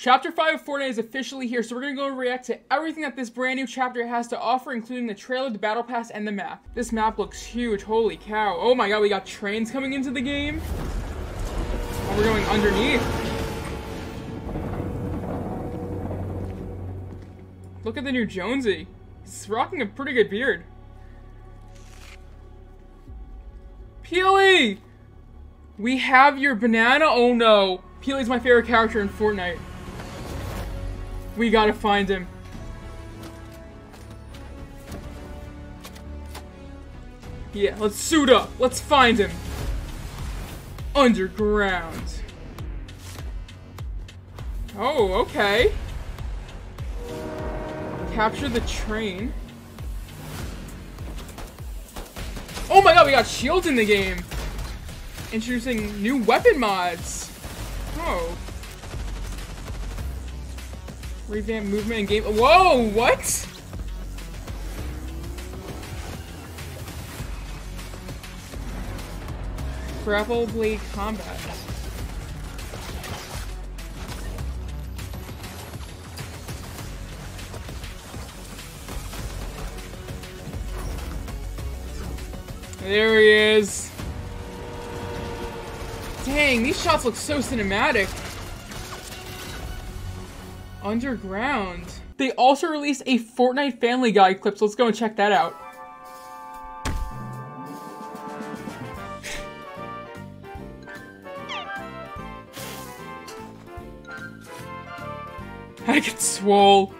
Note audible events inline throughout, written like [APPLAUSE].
Chapter 5 of Fortnite is officially here, so we're gonna go and react to everything that this brand new chapter has to offer, including the trailer, the battle pass, and the map. This map looks huge, holy cow. Oh my god, we got trains coming into the game. Oh, we're going underneath. Look at the new Jonesy. He's rocking a pretty good beard. Peely! We have your banana? Oh no. Peely's my favorite character in Fortnite. We gotta find him. Yeah, let's suit up. Let's find him. Underground. Oh, okay. Capture the train. Oh my god, we got shields in the game. Introducing new weapon mods. Oh. Revamp movement and game. Whoa, what? Grapple blade combat. There he is. Dang, these shots look so cinematic. Underground. They also released a Fortnite Family Guy clip, so let's go and check that out. [LAUGHS] I get swole.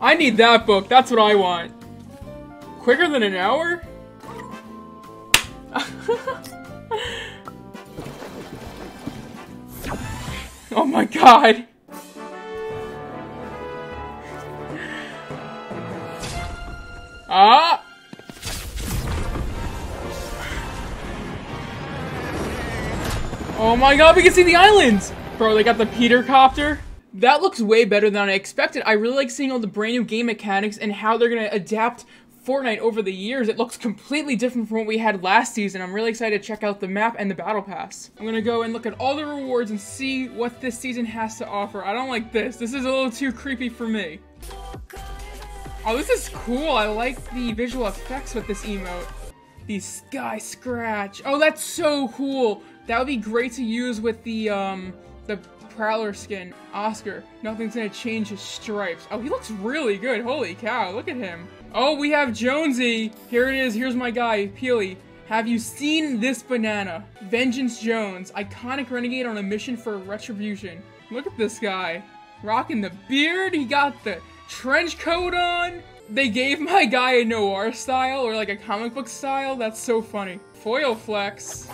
I need that book. That's what I want. Quicker than an hour? [LAUGHS] oh my god. Ah! Oh my god, we can see the islands! Bro, they got the Peter copter. That looks way better than I expected. I really like seeing all the brand new game mechanics and how they're gonna adapt Fortnite over the years. It looks completely different from what we had last season. I'm really excited to check out the map and the battle pass. I'm gonna go and look at all the rewards and see what this season has to offer. I don't like this. This is a little too creepy for me. Oh, this is cool. I like the visual effects with this emote. The sky scratch. Oh, that's so cool. That would be great to use with the, um, the Prowler skin, Oscar. Nothing's gonna change his stripes. Oh, he looks really good. Holy cow, look at him. Oh, we have Jonesy. Here it is. Here's my guy, Peely. Have you seen this banana? Vengeance Jones, iconic renegade on a mission for retribution. Look at this guy. Rocking the beard. He got the trench coat on. They gave my guy a noir style or like a comic book style. That's so funny. Foil flex.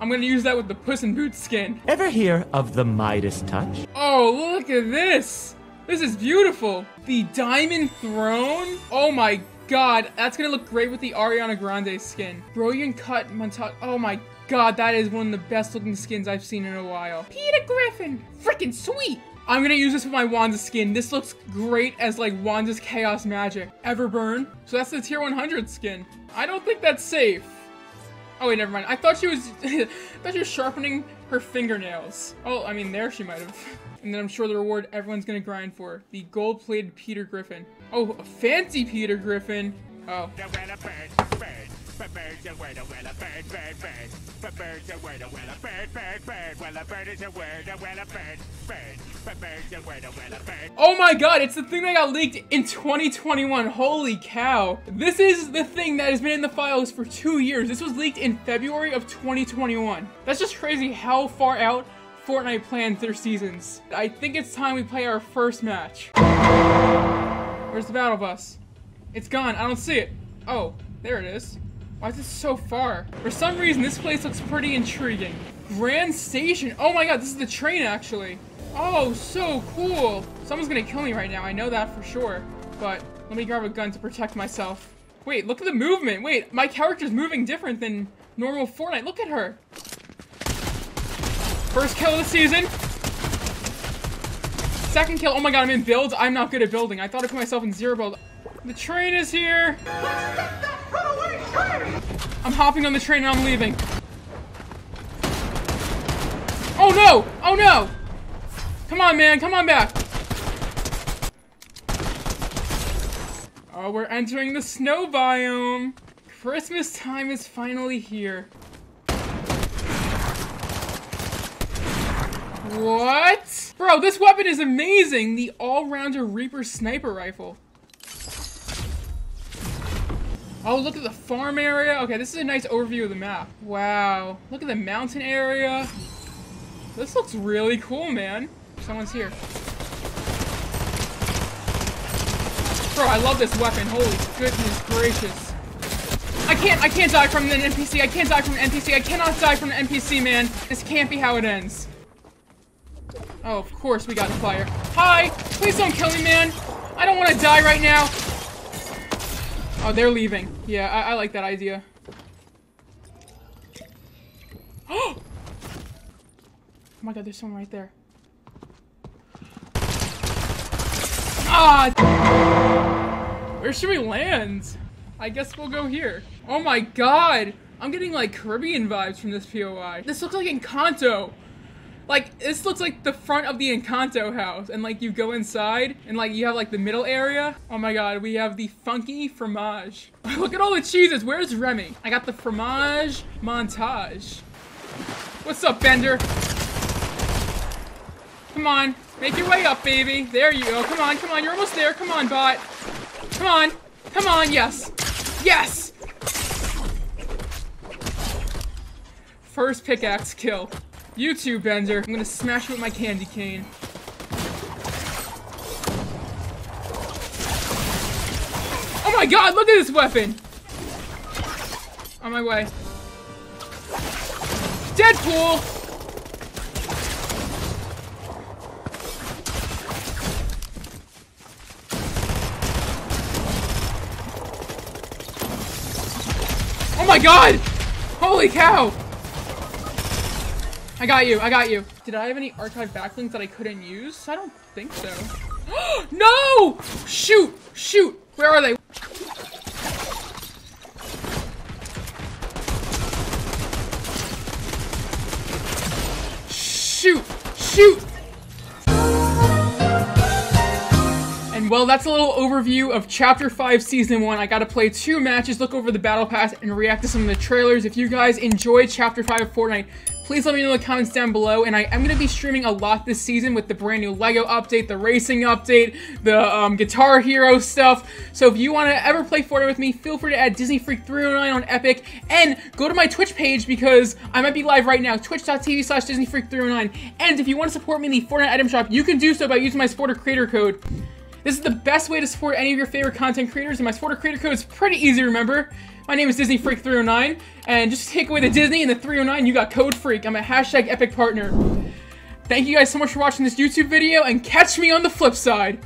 I'm gonna use that with the Puss in Boots skin. Ever hear of the Midas touch? Oh, look at this! This is beautiful! The Diamond Throne? Oh my god, that's gonna look great with the Ariana Grande skin. Brilliant cut montage. Oh my god, that is one of the best looking skins I've seen in a while. Peter Griffin! Freaking sweet! I'm gonna use this with my Wanda skin. This looks great as like Wanda's Chaos Magic. Everburn. So that's the tier 100 skin. I don't think that's safe. Oh wait, never mind. I thought she was, [LAUGHS] I thought she was sharpening her fingernails. Oh, I mean, there she might have. And then I'm sure the reward everyone's gonna grind for. The gold-plated Peter Griffin. Oh, a fancy Peter Griffin. Oh. Oh my god, it's the thing that got leaked in 2021. Holy cow. This is the thing that has been in the files for two years. This was leaked in February of 2021. That's just crazy how far out Fortnite plans their seasons. I think it's time we play our first match. Where's the battle bus? It's gone. I don't see it. Oh, there it is. Why is it so far? For some reason, this place looks pretty intriguing. Grand Station. Oh my god, this is the train, actually. Oh, so cool. Someone's gonna kill me right now. I know that for sure. But let me grab a gun to protect myself. Wait, look at the movement. Wait, my character's moving different than normal Fortnite. Look at her. First kill of the season. Second kill. Oh my god, I'm in build. I'm not good at building. I thought I put myself in zero build. The train is here. I'm hopping on the train and I'm leaving. Oh! No! Oh no! Come on, man. Come on back. Oh, we're entering the snow biome. Christmas time is finally here. What? Bro, this weapon is amazing! The all-rounder Reaper Sniper Rifle. Oh, look at the farm area. Okay, this is a nice overview of the map. Wow. Look at the mountain area. This looks really cool, man. Someone's here. Bro, I love this weapon. Holy goodness gracious. I can't, I can't die from an NPC. I can't die from an NPC. I cannot die from an NPC, man. This can't be how it ends. Oh, of course we got the fire. Hi! Please don't kill me, man! I don't want to die right now! Oh, they're leaving. Yeah, I, I like that idea. [GASPS] Oh! my god, there's someone right there. Ah! Where should we land? I guess we'll go here. Oh my god! I'm getting like Caribbean vibes from this POI. This looks like Encanto! Like, this looks like the front of the Encanto house, and like you go inside, and like you have like the middle area. Oh my god, we have the funky fromage. [LAUGHS] Look at all the cheeses, where's Remy? I got the fromage montage. What's up, Bender? Come on, make your way up, baby. There you go, come on, come on, you're almost there. Come on, bot. Come on, come on, yes. Yes! First pickaxe kill. You too, Bender. I'm gonna smash you with my candy cane. Oh my god, look at this weapon! On my way. Deadpool! Oh my god! Holy cow! I got you, I got you. Did I have any archive backlinks that I couldn't use? I don't think so. [GASPS] no! Shoot! Shoot! Where are they? Shoot! Shoot! And well, that's a little overview of Chapter 5 Season 1. I gotta play two matches, look over the Battle Pass, and react to some of the trailers. If you guys enjoyed Chapter 5 of Fortnite, please let me know in the comments down below. And I am going to be streaming a lot this season with the brand new LEGO update, the racing update, the um, Guitar Hero stuff. So if you want to ever play Fortnite with me, feel free to add Disney Freak 309 on Epic. And go to my Twitch page because I might be live right now, twitch.tv slash Disney Freak 309. And if you want to support me in the Fortnite item shop, you can do so by using my supporter creator code. This is the best way to support any of your favorite content creators, and my supporter creator code is pretty easy to remember. My name is Disney Freak 309, and just take away the Disney and the 309, you got Code Freak. I'm a hashtag epic partner. Thank you guys so much for watching this YouTube video, and catch me on the flip side.